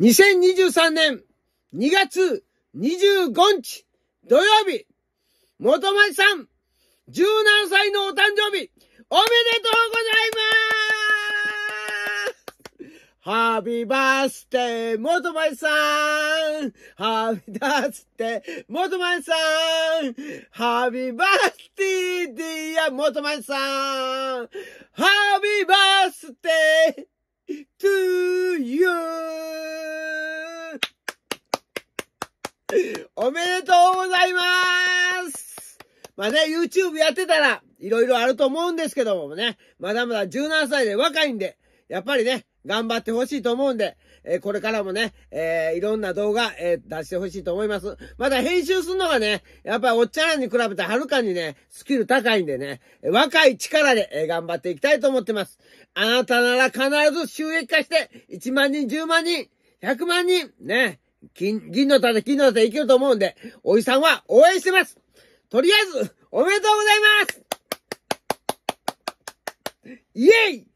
2023年2月25日土曜日、元町さん、17歳のお誕生日、おめでとうございます。 Happy birthday、元町さん。 Happy birthday、元町さん。 Happy birthday, dear、元町さん。ハッピーバースデー、to you! おめでとうございますまあね、YouTube やってたら、いろいろあると思うんですけどもね、まだまだ17歳で若いんで、やっぱりね、頑張ってほしいと思うんで、えー、これからもね、えー、いろんな動画、えー、出してほしいと思います。また編集するのがね、やっぱりおっちゃんらに比べてはるかにね、スキル高いんでね、若い力で、え頑張っていきたいと思ってます。あなたなら必ず収益化して、1万人、10万人、100万人、ね、金、銀の盾、金の盾いけると思うんで、おじさんは応援してます。とりあえず、おめでとうございますイェイ